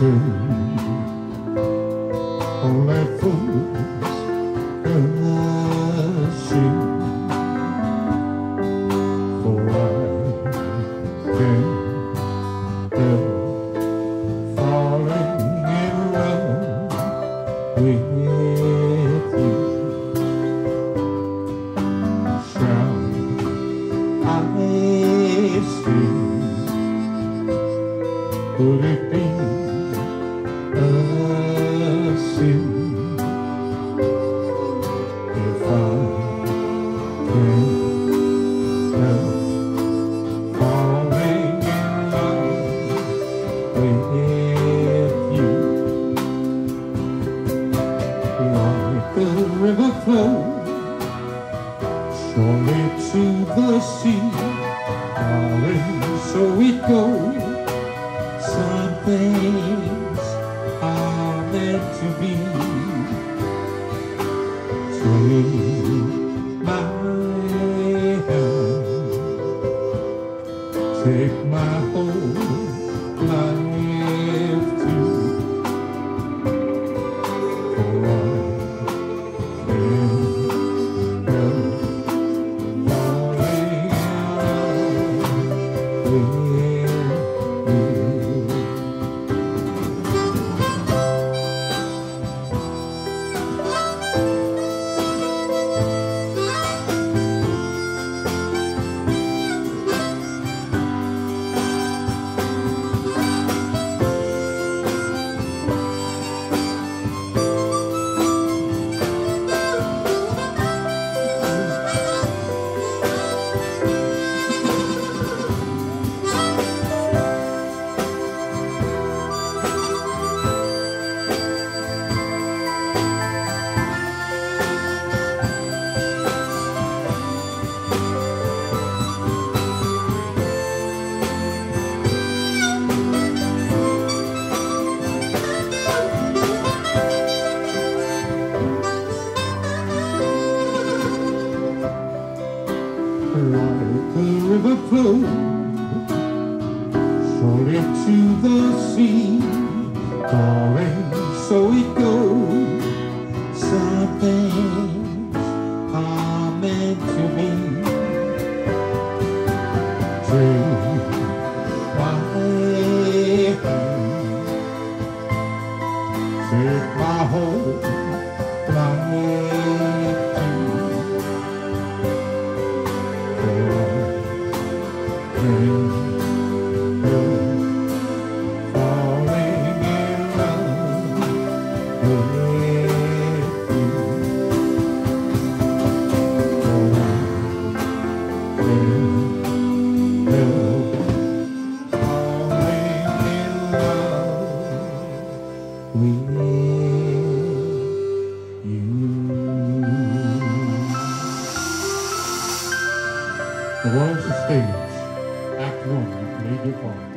friend for I can't falling in love with you. I could it be sin. If I can help falling in love with you like the river flows surely to the sea darling so it goes something to be to me. like the river flows surely to the sea, darling. So it goes. Something meant to be. My hand, take my whole life. with you. The world sustains. Act 1, Major Part.